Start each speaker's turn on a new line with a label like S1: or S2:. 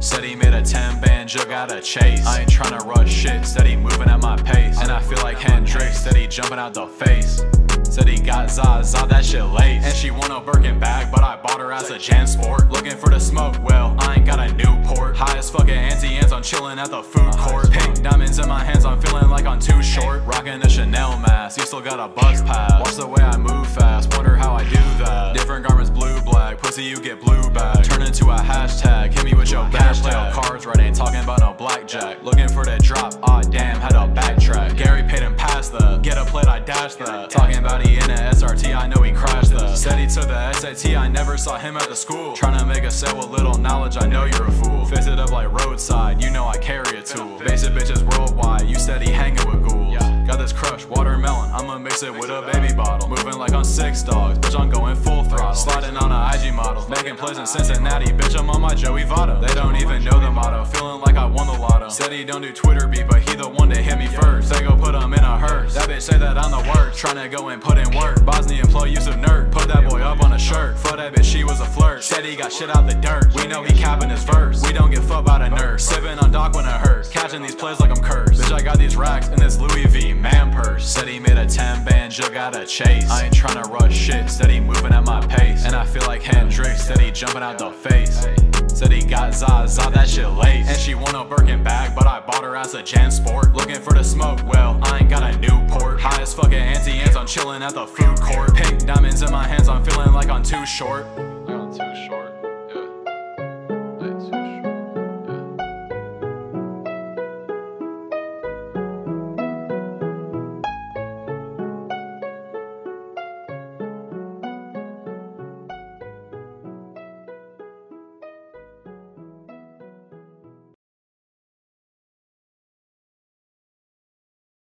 S1: Said he made a 10 band jug out of chase. I ain't tryna rush shit, steady moving at my pace. And I feel like Hendrix, steady jumping out the face. Said he got Zaza, that shit late. And she want a Birkin bag, but I bought her as a Jansport. Looking for the smoke, well, I ain't got a Newport. High as fucking Auntie Anne's, I'm chilling at the food uh-huh. court. Pink diamonds in my hands, I'm feeling like I'm too short. Rocking a Chanel mask, you still got a buzz pass. Watch the way I move fast, wonder how I do Looking for that drop, aw oh, damn, had to backtrack. Gary paid him passed the, get a plate, I dash that. Talking about he in a SRT, I know he crashed the. Said he took the SAT, I never saw him at the school. Trying to make a sale with little knowledge, I know you're a fool. Fix it up like roadside, you know I carry a tool. Basic bitches worldwide, you said he hanging with ghouls. Got this crush, watermelon, I'ma mix it with a baby bottle. Moving like on 6 Dogs, bitch, I'm going full throttle. Sliding on a IG model, making plays in Cincinnati, bitch, I'm on my Joey Votto. They don't even know the motto, feeling like I won the. Said he don't do Twitter beat, but he the one that hit me first. They go put him in a hearse. That bitch say that I'm the worst, tryna go and put in work. Bosnian flow, use of nerd, put that boy up on a shirt. For that bitch, she was a flirt. Said he got shit out the dirt. We know he capping his verse. We don't get fucked by the nurse. Sipping on dock when it hurts. Catching these plays like I'm cursed. Bitch, I got these racks in this Louis V man purse. Said he made a 10 band out of chase. I ain't tryna rush shit, steady moving at my pace. And I feel like Hendrix, steady jumping out the face. Said he got Zaza, that shit late. And she want a Birkin bag, but I bought her as a Jansport. Looking for the smoke, well, I ain't got a Newport. High as fucking Auntie Anne's, I'm chilling at the food court. Pink diamonds in my hands, I'm feeling like I'm too short.